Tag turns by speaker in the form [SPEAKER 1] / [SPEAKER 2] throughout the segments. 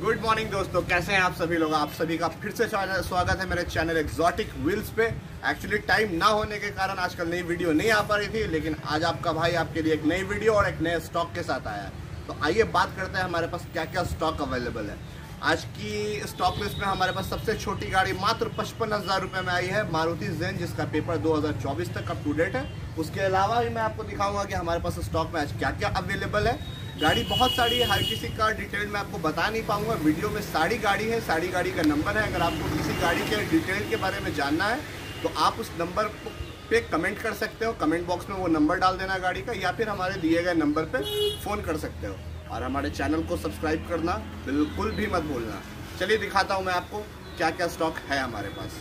[SPEAKER 1] Good morning दोस्तों। कैसे हैं आप सभी लोग? आप सभी का फिर से स्वागत है मेरे चैनल एक्जॉटिक व्हील्स पे। एक्चुअली टाइम ना होने के कारण आजकल नई वीडियो नहीं आ पा रही थी, लेकिन आज आपका भाई आपके लिए एक नई वीडियो और एक नए स्टॉक के साथ आया है। तो आइए बात करते हैं हमारे पास क्या क्या स्टॉक अवेलेबल है। आज की स्टॉक लिस्ट में हमारे पास सबसे छोटी गाड़ी मात्र पचपन हज़ार रुपये में आई है, मारुति जेन जिसका पेपर 2024 तक अप टू डेट है। उसके अलावा भी मैं आपको दिखाऊँगा कि हमारे पास स्टॉक में आज क्या क्या अवेलेबल है। गाड़ी बहुत सारी है, हर किसी का डिटेल मैं आपको बता नहीं पाऊँगा। वीडियो में सारी गाड़ी है, सारी गाड़ी का नंबर है। अगर आपको किसी गाड़ी के डिटेल के बारे में जानना है तो आप उस नंबर पे कमेंट कर सकते हो। कमेंट बॉक्स में वो नंबर डाल देना गाड़ी का, या फिर हमारे दिए गए नंबर पे फ़ोन कर सकते हो। और हमारे चैनल को सब्सक्राइब करना, बिल्कुल भी मत भूलना। चलिए दिखाता हूँ मैं आपको क्या क्या स्टॉक है हमारे पास।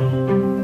[SPEAKER 1] Música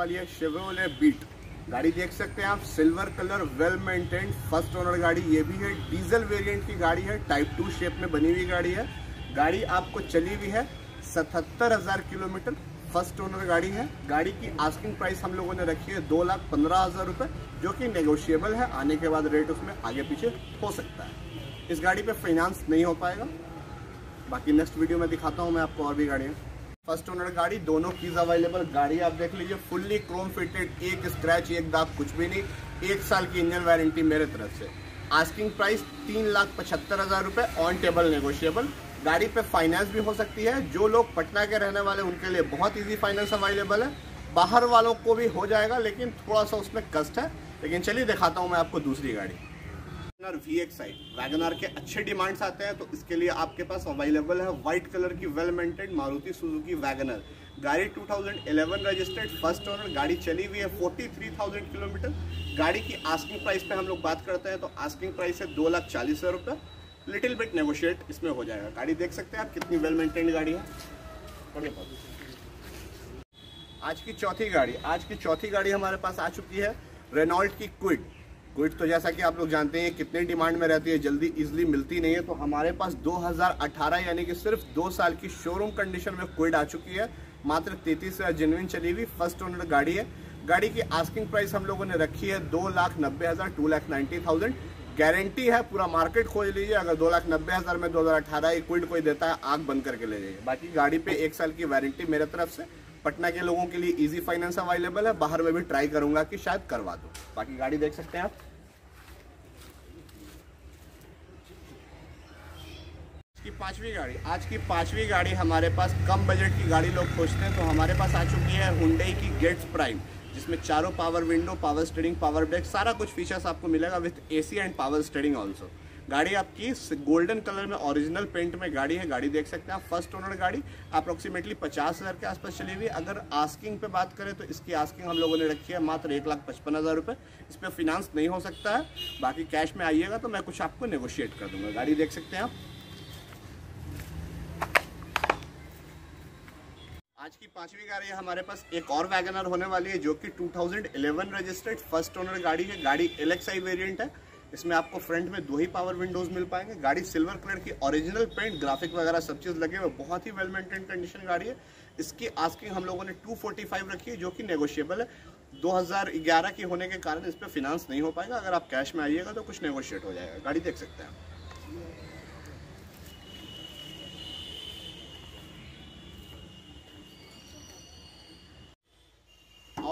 [SPEAKER 1] वाली है शेवरोले बीट गाड़ी देख सकते हैं आप silver colour well maintained first owner गाड़ी, ये भी है। डीजल वेरिएंट की गाड़ी है टाइप टू शेप में बनी हुई गाड़ी है। गाड़ी आपको चली हुई है सतहत्तर हज़ार किलोमीटर फ़र्स्ट ओनर गाड़ी है। गाड़ी की आस्किंग प्राइस हम लोगों ने रखी है दो लाख पंद्रह हज़ार रुपये जो कि नेगोशिएबल है। आने के बाद रेट उसमें आगे पीछे हो सकता है। इस गाड़ी पे फाइनेंस नहीं हो पाएगा। बाकी नेक्स्ट वीडियो में दिखाता हूँ मैं आपको और भी गाड़ियाँ। फ़र्स्ट ओनर गाड़ी, दोनों कीज अवेलेबल गाड़ी आप देख लीजिए फुल्ली क्रोम फिटेड एक स्क्रैच एक दाग, कुछ भी नहीं। एक साल की इंजन वारंटी मेरे तरफ़ से। आस्किंग प्राइस तीन लाख पचहत्तर हज़ार रुपये ऑन टेबल नेगोशिएबल गाड़ी पे फाइनेंस भी हो सकती है। जो लोग पटना के रहने वाले, उनके लिए बहुत इजी फाइनेंस अवेलेबल है। बाहर वालों को भी हो जाएगा, लेकिन थोड़ा सा उसमें कष्ट है। लेकिन चलिए, दिखाता हूँ मैं आपको दूसरी गाड़ी। वी एक्स आई वैगनार के अच्छे डिमांड्स आते हैं तो इसके लिए आपके पास अवेलेबल है व्हाइट कलर की well maintained Maruti Suzuki WagonR गाड़ी 2011 रजिस्टर्ड फ़र्स्ट ओनर गाड़ी चली हुई है 43,000 किलोमीटर. गाड़ी की आस्किंग प्राइस पे हम लोग बात करते हैं तो आस्किंग प्राइस है दो लाख चालीस हज़ार रुपये. लिटिल बिट नेगोशिएट इसमें हो जाएगा. गाड़ी देख सकते हैं आप कितनी वेल मेंटेन्ड गाड़ी है. आज की चौथी गाड़ी आज की चौथी गाड़ी हमारे पास आ चुकी है रेनॉल्ट की क्विड क्विड तो जैसा कि आप लोग जानते हैं, कितने डिमांड में रहती है, जल्दी इजिली मिलती नहीं है तो हमारे पास 2018 यानी कि सिर्फ़ दो साल की शोरूम कंडीशन में क्विड आ चुकी है। मात्र तैतीस हज़ार जेनविन चली हुई फ़र्स्ट ओनर गाड़ी है। गाड़ी की आस्किंग प्राइस हम लोगों ने रखी है दो लाख नब्बे हज़ार two lakh ninety thousand guarantee है, पूरा मार्केट खोज लीजिए, अगर दो लाख नब्बे हज़ार में दो हज़ार अठारह इक्विड कोई देता है, आग बंद करके ले जाइए। बाकी गाड़ी पे एक साल की वारंटी मेरे तरफ़ से पटना के लोगों के लिए इजी फाइनेंस अवेलेबल है, बाहर में भी ट्राई करूँगा कि शायद करवा दो। बाकी गाड़ी देख सकते हैं आप। की पांचवी गाड़ी, आज की पांचवी गाड़ी हमारे पास कम बजट की गाड़ी लोग खोजते हैं तो हमारे पास आ चुकी है हुंडई की गेट्स प्राइम जिसमें चारों power window power steering power brake सारा कुछ फीचर्स आपको मिलेगा with AC and power steering also गाड़ी आपकी गोल्डन कलर में ओरिजिनल पेंट में गाड़ी है, गाड़ी देख सकते हैं आप। फ़र्स्ट ओनर गाड़ी अप्रोक्सीमेटली पचास हज़ार के आसपास चली हुई अगर आस्किंग पे बात करें तो इसकी आस्किंग हम लोगों ने रखी है मात्र एक लाख पचपन हज़ार रुपये इस पर फिनांस नहीं हो सकता है। बाकी कैश में आइएगा तो मैं कुछ आपको नेगोशिएट कर दूँगा। गाड़ी देख सकते हैं आप। आज की पांचवी गाड़ी हमारे पास एक और वैगनर होने वाली है, जो कि 2011 रजिस्टर्ड फ़र्स्ट ओनर गाड़ी है। गाड़ी एल वेरिएंट है। इसमें आपको फ्रंट में दो ही पावर विंडोज़ मिल पाएँगे। गाड़ी सिल्वर कलर की ओरिजिनल पेंट ग्राफिक वगैरह सब चीज़ लगे हुए बहुत ही वेल मेंटेन कंडीशन गाड़ी है। इसकी आस्किंग हम लोगों ने 245 रखी है, जो कि नेगोशिएबल है। 2011 की होने के कारण इस पर फिनांस नहीं हो पाएगा। अगर आप कैश में आइएगा तो कुछ नेगोशिएट हो जाएगा। गाड़ी देख सकते हैं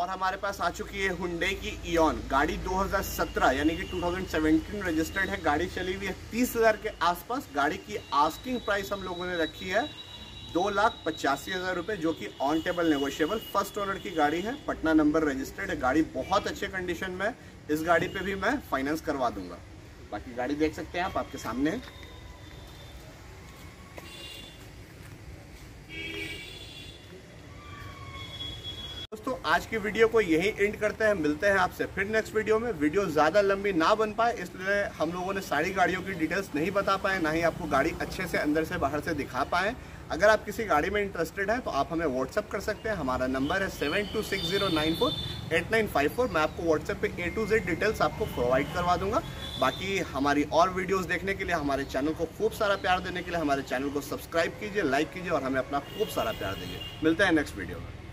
[SPEAKER 1] और हमारे पास आ चुकी है हुंडे की ईन गाड़ी 2017 यानी कि 2017 रजिस्टर्ड है। गाड़ी चली हुई है तीस हज़ार के आसपास। गाड़ी की आस्किंग प्राइस हम लोगों ने रखी है दो लाख पचासी हज़ार रुपए, जो कि on table negotiable first owner की गाड़ी है, पटना नंबर रजिस्टर्ड है। गाड़ी बहुत अच्छे कंडीशन में इस गाड़ी पे भी मैं फाइनेंस करवा दूँगा। बाकी गाड़ी देख सकते हैं आप, आपके सामने। आज की वीडियो को यही एंड करते हैं। मिलते हैं आपसे फिर नेक्स्ट वीडियो में। वीडियो ज़्यादा लंबी ना बन पाए, इसलिए हम लोगों ने सारी गाड़ियों की डिटेल्स नहीं बता पाए, ना ही आपको गाड़ी अच्छे से अंदर से बाहर से दिखा पाए। अगर आप किसी गाड़ी में इंटरेस्टेड हैं तो आप हमें व्हाट्सअप कर सकते हैं। हमारा नंबर है seven two six zero nine four eight nine five four मैं आपको व्हाट्सएप पे ए टू जेड डिटेल्स आपको प्रोवाइड करवा दूँगा। बाकी हमारी और वीडियोस देखने के लिए, हमारे चैनल को खूब सारा प्यार देने के लिए, हमारे चैनल को सब्सक्राइब कीजिए लाइक कीजिए और हमें अपना खूब सारा प्यार दीजिए। मिलते हैं नेक्स्ट वीडियो में।